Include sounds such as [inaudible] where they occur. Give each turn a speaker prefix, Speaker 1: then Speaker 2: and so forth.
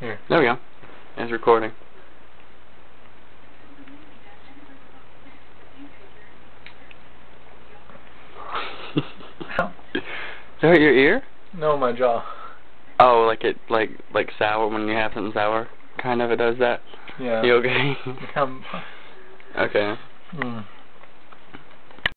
Speaker 1: Here.
Speaker 2: There we go. It's recording. [laughs] That hurt your ear?
Speaker 1: No, my jaw.
Speaker 2: Oh, like it, like, like sour when you have something sour. Kind of, it does that.
Speaker 1: Yeah.
Speaker 2: You okay? [laughs]
Speaker 1: Um,
Speaker 2: okay.
Speaker 1: mm.